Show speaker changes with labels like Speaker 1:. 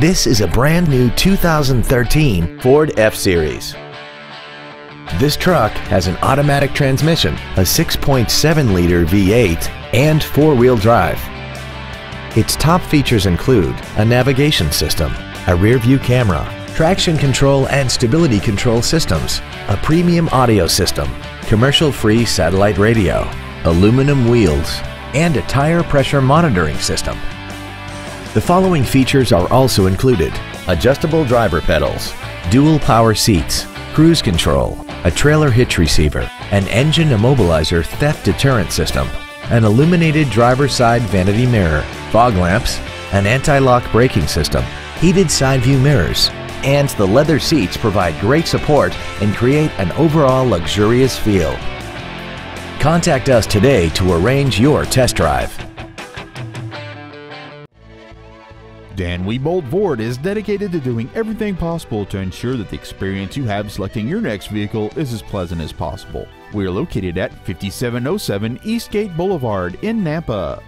Speaker 1: This is a brand new 2013 Ford F-Series. This truck has an automatic transmission, a 6.7-liter V8, and four-wheel drive. Its top features include a navigation system, a rear-view camera, traction control and stability control systems, a premium audio system, commercial-free satellite radio, aluminum wheels, and a tire pressure monitoring system. The following features are also included. Adjustable driver pedals, dual power seats, cruise control, a trailer hitch receiver, an engine immobilizer theft deterrent system, an illuminated driver side vanity mirror, fog lamps, an anti-lock braking system, heated side view mirrors, and the leather seats provide great support and create an overall luxurious feel. Contact us today to arrange your test drive.
Speaker 2: Dan Wiebold Ford is dedicated to doing everything possible to ensure that the experience you have selecting your next vehicle is as pleasant as possible. We are located at 5707 Eastgate Boulevard in Nampa.